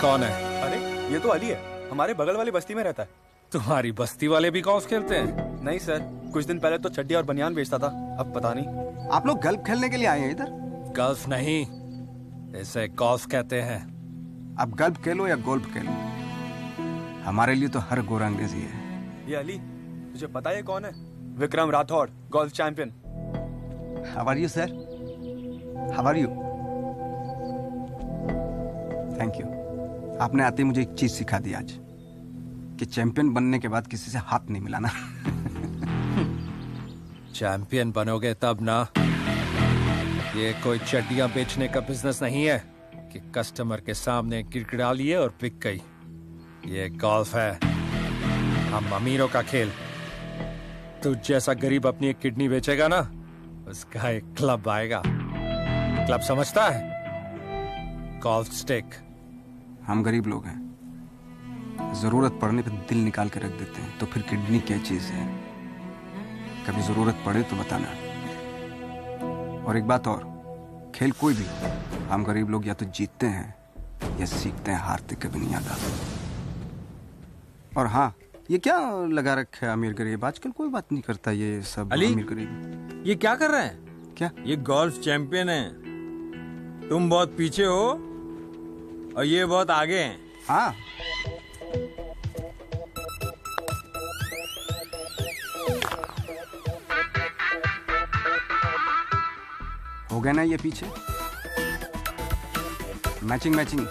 कौन है? अरे ये तो अली है। हमारे बगल वाली बस्ती में रहता है। तुम्हारी बस्ती वाले भी गोल्फ खेलते हैं? नहीं सर। कुछ दिन पहले तो चड्डी और बनियान बेचता था। अब पता नहीं। आप लोग गल्फ खेलने के लिए आए हैं इधर? गल्फ नहीं। इसे गोल्फ कहते हैं। आप गल्फ खेलो या गोल्फ खेलो? हमारे लिए तो हर गोरा अंग्रेज़ी है। ये अली तुझे पता है कौन है? Vikram Rathore golf champion how are you sir how are you thank you आपने आते मुझे एक चीज़ सिखा दी आज, कि चैंपियन बनने के बाद किसी से हाथ नहीं मिलाना। चैंपियन बनोगे तब ना। ये कोई चड्डियाँ बेचने का बिज़नेस नहीं है, कि कस्टमर के सामने गिड़गिड़ा लिए और बिक गई। ये गोल्फ है। हम अमीरों का खेल। तू जैसा गरीब अपनी एक किडनी बेचेगा ना, उसका एक क्लब आएगा। क्लब समझता है? गोल्फ स्टिक हम गरीब लोग हैं। ज़रूरत पड़ने पर दिल निकाल के रख देते हैं तो फिर किडनी क्या चीज़ है? कभी ज़रूरत पड़े तो बताना। और एक बात और खेल कोई भी हम गरीब लोग या तो जीतते हैं या सीखते हैं हारते कभी नहीं आता। और हाँ ये क्या लगा रखा है अमीर गरीब? आजकल कोई बात नहीं करता ये सब अली? अमीर गरीब। ये क्या कर रहे हैं? क्या? ये गोल्फ चैंपियन है। तुम बहुत पीछे हो और ये बहुत आगे हैं। हाँ। हो गया ना ये पीछे? Matching matching.